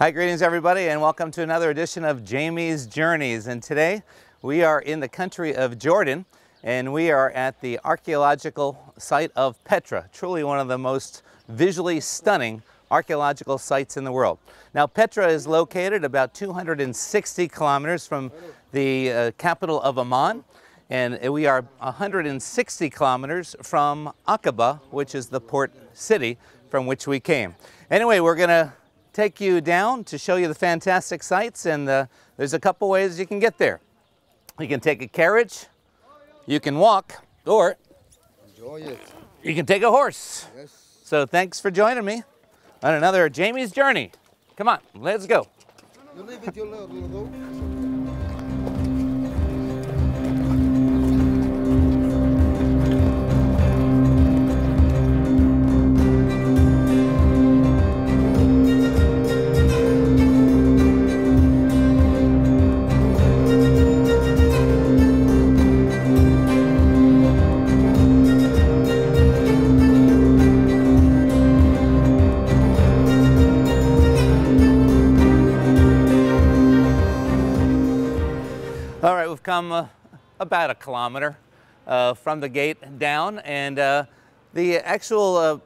Hi, greetings everybody, and welcome to another edition of Jamie's Journeys. And today we are in the country of Jordan, and we are at the archaeological site of Petra, truly one of the most visually stunning archaeological sites in the world. Now, Petra is located about 260 kilometers from the uh, capital of Amman, and we are 160 kilometers from Aqaba, which is the port city from which we came. Anyway, we're going to take you down to show you the fantastic sights, and uh, there's a couple ways you can get there. You can take a carriage, you can walk, or Enjoy it. you can take a horse. Yes. So thanks for joining me on another Jamie's Journey. Come on, let's go. Uh, about a kilometer uh, from the gate down, and uh, the actual uh,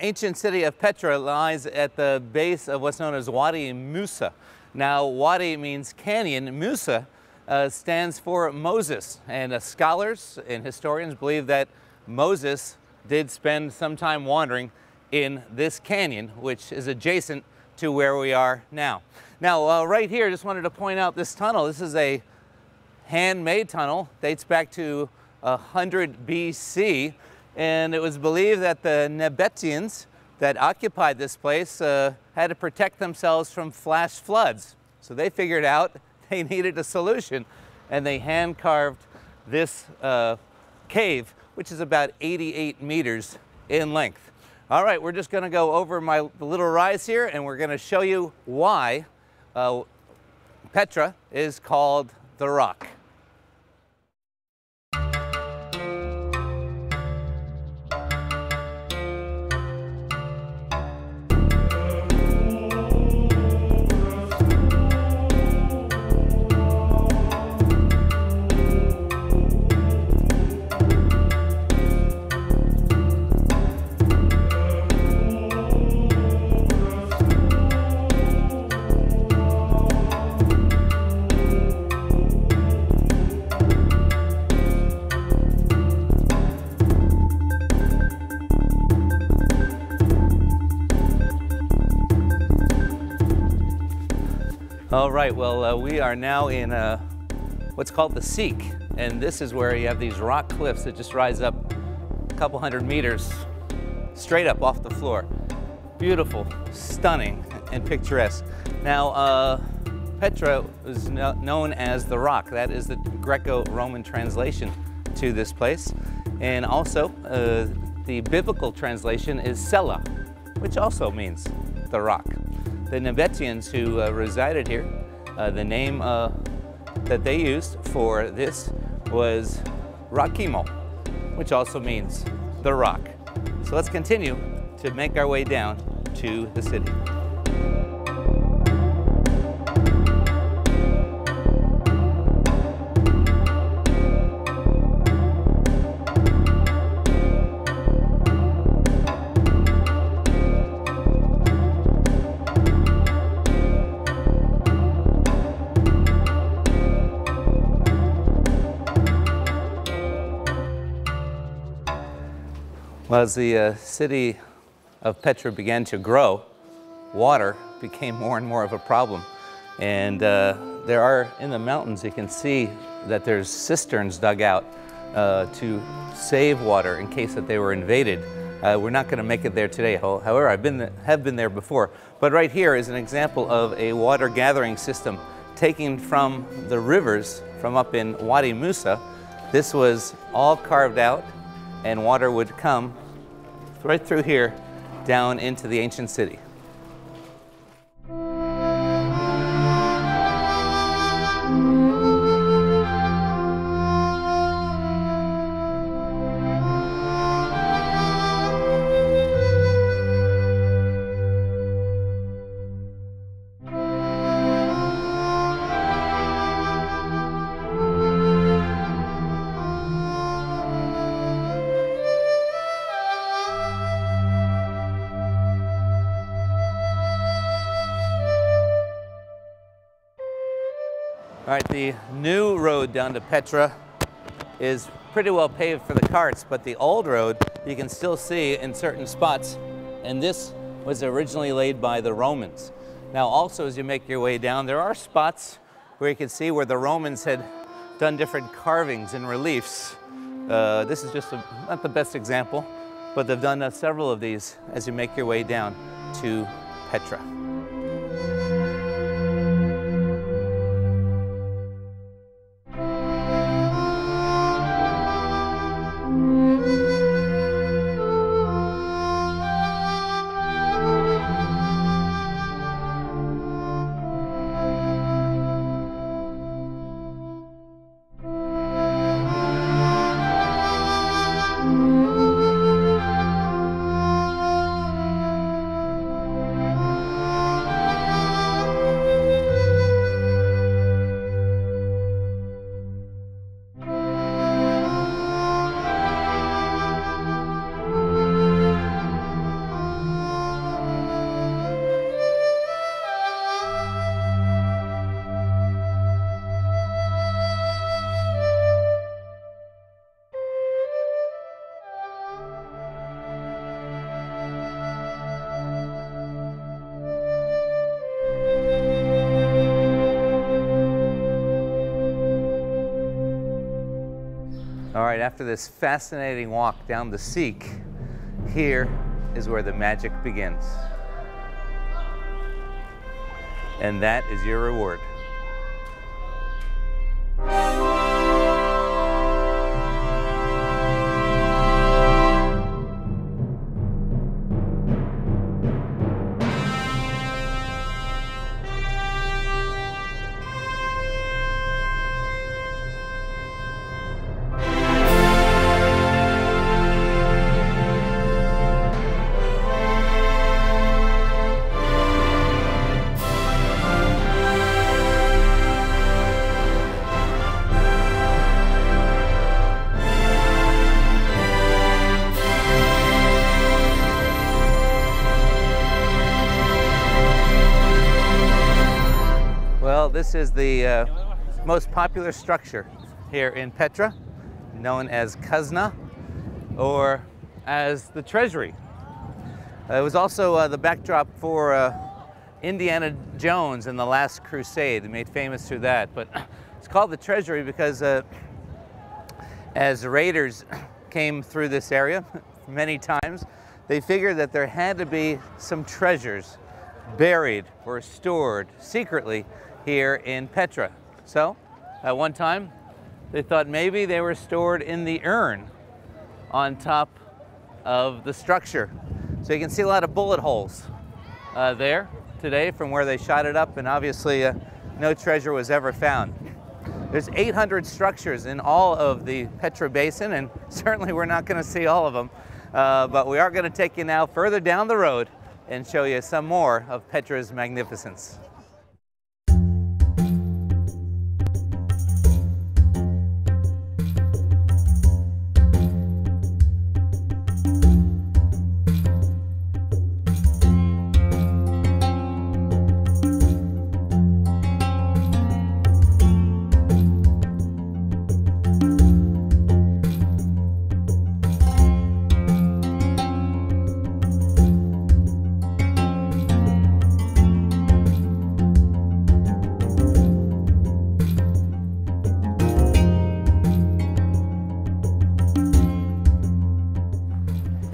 ancient city of Petra lies at the base of what's known as Wadi Musa. Now, Wadi means canyon. Musa uh, stands for Moses, and uh, scholars and historians believe that Moses did spend some time wandering in this canyon, which is adjacent to where we are now. Now, uh, right here, just wanted to point out this tunnel. This is a handmade tunnel, dates back to 100 BC, and it was believed that the Nabateans that occupied this place uh, had to protect themselves from flash floods. So they figured out they needed a solution, and they hand carved this uh, cave, which is about 88 meters in length. All right, we're just going to go over my little rise here, and we're going to show you why uh, Petra is called the rock. All right, well, uh, we are now in uh, what's called the Siq, and this is where you have these rock cliffs that just rise up a couple hundred meters straight up off the floor. Beautiful, stunning, and picturesque. Now, uh, Petra is kno- known as the Rock. That is the Greco-Roman translation to this place. And also, uh, the biblical translation is Sela, which also means the rock. The Nabateans who uh, resided here, uh, the name uh, that they used for this was Rakimo, which also means the rock. So let's continue to make our way down to the city. Well, as the uh, city of Petra began to grow, water became more and more of a problem. And uh, there are, in the mountains, you can see that there's cisterns dug out uh, to save water in case that they were invaded. Uh, we're not going to make it there today. However, I've been, have been there before. But right here is an example of a water gathering system taken from the rivers from up in Wadi Musa. This was all carved out and water would come right through here down into the ancient city. All right, the new road down to Petra is pretty well paved for the carts, but the old road you can still see in certain spots, and this was originally laid by the Romans. Now also as you make your way down, there are spots where you can see where the Romans had done different carvings and reliefs. Uh, this is just a, not the best example, but they've done uh, several of these as you make your way down to Petra. After this fascinating walk down the Siq, here is where the magic begins. And that is your reward. This is the uh, most popular structure here in Petra, known as Kazna, or as the Treasury. Uh, it was also uh, the backdrop for uh, Indiana Jones in The Last Crusade, made famous through that. But it's called the Treasury because uh, as raiders came through this area many times, they figured that there had to be some treasures buried or stored secretly here in Petra. So, at one time, they thought maybe they were stored in the urn on top of the structure. So you can see a lot of bullet holes uh, there today from where they shot it up, and obviously uh, no treasure was ever found. There's 800 structures in all of the Petra Basin, and certainly we're not going to see all of them. Uh, but we are going to take you now further down the road and show you some more of Petra's magnificence.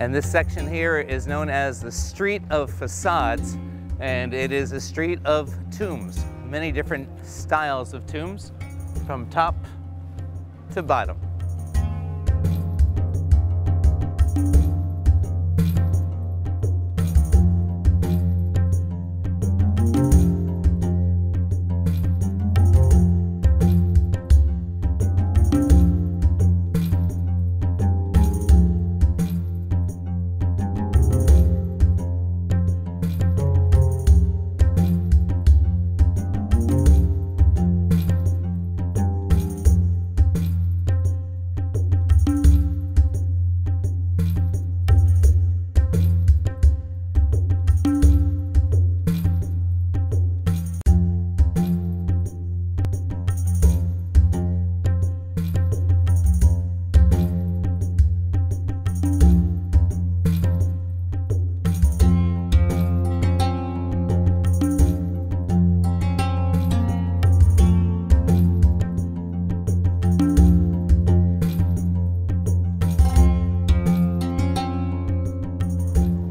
And this section here is known as the Street of Facades, and it is a street of tombs, many different styles of tombs, from top to bottom.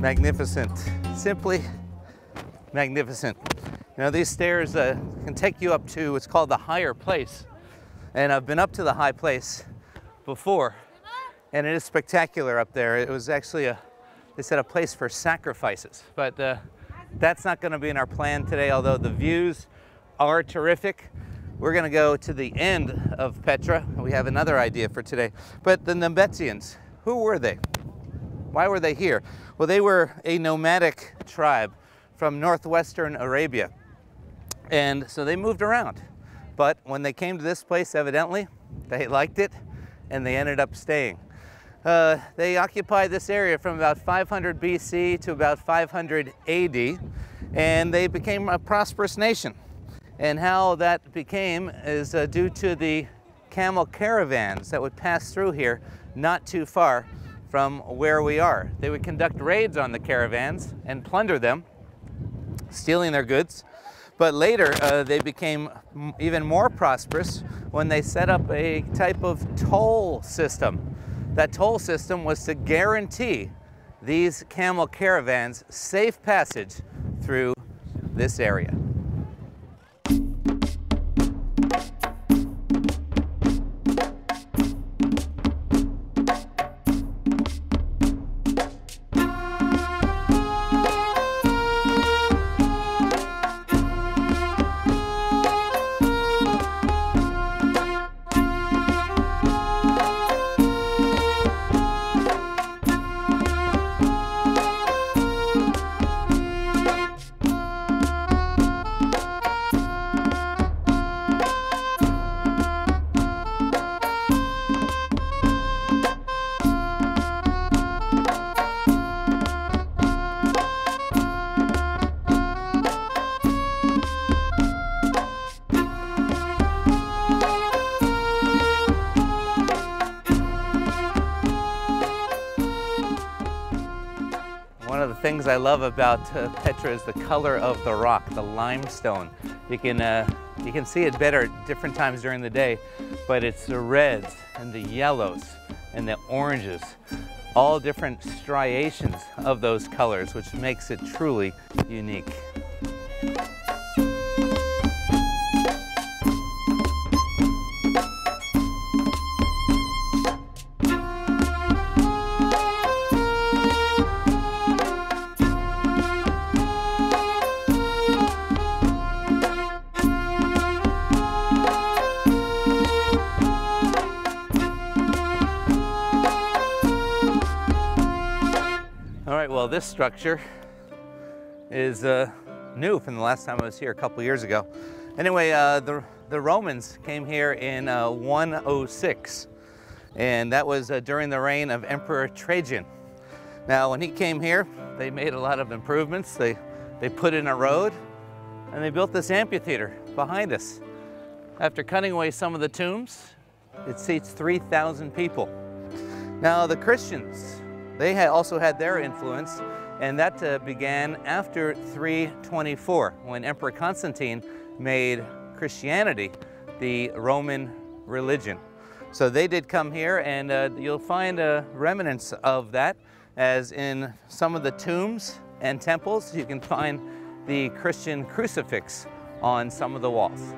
Magnificent. Simply magnificent. Know, these stairs uh, can take you up to what's called the higher place. And I've been up to the high place before, and it is spectacular up there. It was actually a, they said a place for sacrifices, but uh, that's not going to be in our plan today, although the views are terrific. We're going to go to the end of Petra. We have another idea for today. But the Nabateans, who were they? Why were they here? Well, they were a nomadic tribe from northwestern Arabia. And so they moved around. But when they came to this place, evidently, they liked it and they ended up staying. Uh, they occupied this area from about 500 BC to about 500 AD, and they became a prosperous nation. And how that became is uh, due to the camel caravans that would pass through here not too far from where we are. They would conduct raids on the caravans and plunder them, stealing their goods. But later, uh, they became even more prosperous when they set up a type of toll system. That toll system was to guarantee these camel caravans safe passage through this area. I love about uh, Petra is the color of the rock, the limestone. You can, uh, you can see it better at different times during the day, but it's the reds and the yellows and the oranges, all different striations of those colors, which makes it truly unique. Structure is uh, new from the last time I was here a couple years ago. Anyway, uh, the, the Romans came here in uh, 106, and that was uh, during the reign of Emperor Trajan. Now, when he came here, they made a lot of improvements. They, they put in a road, and they built this amphitheater behind us. After cutting away some of the tombs, it seats 3,000 people. Now, the Christians they had also had their influence, and that uh, began after 324, when Emperor Constantine made Christianity the Roman religion. So they did come here, and uh, you'll find uh, remnants of that, as in some of the tombs and temples, you can find the Christian crucifix on some of the walls.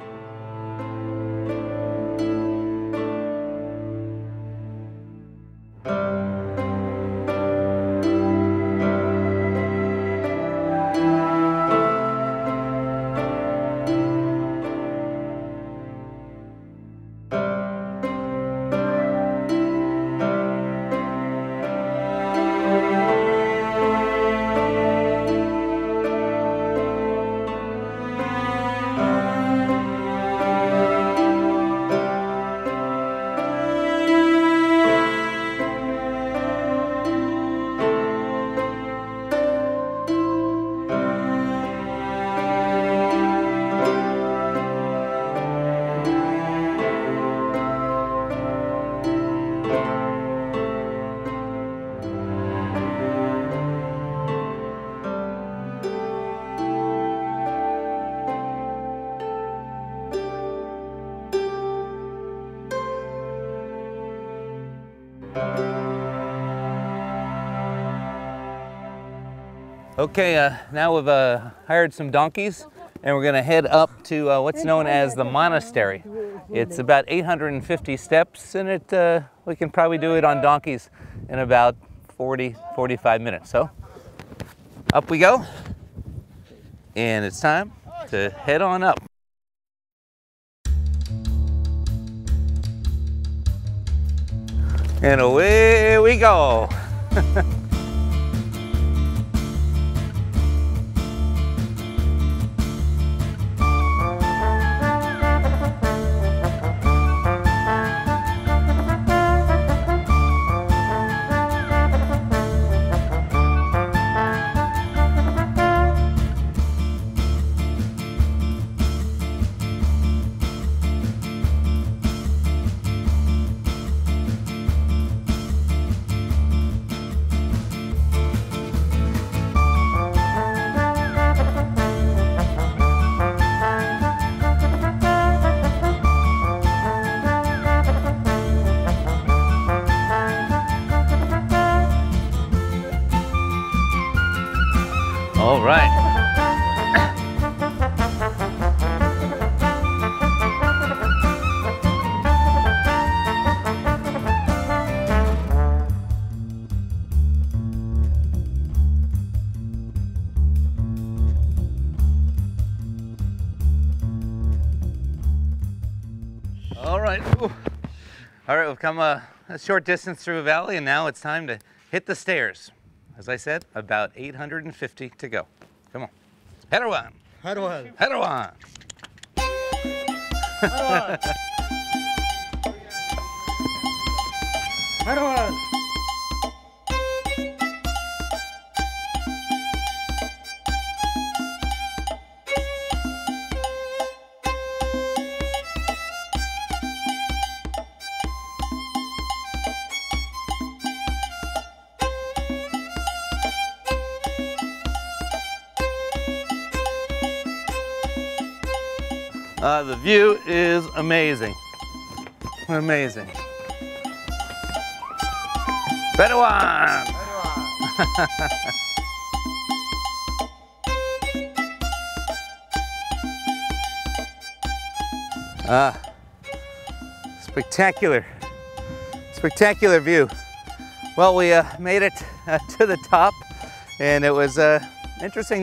Okay, uh, now we've uh, hired some donkeys and we're gonna head up to uh, what's known as the monastery. It's about 850 steps and it, uh, we can probably do it on donkeys in about 40, 45 minutes. So up we go and it's time to head on up. And away we go. right. Ooh. All right, we've come a, a short distance through a valley, and now it's time to hit the stairs. As I said, about 850 to go. Come on. Head on. Harwal. Head on. Uh, the view is amazing. Amazing. Better one. Ah, spectacular, spectacular view. Well, we uh, made it uh, to the top, and it was uh, interesting.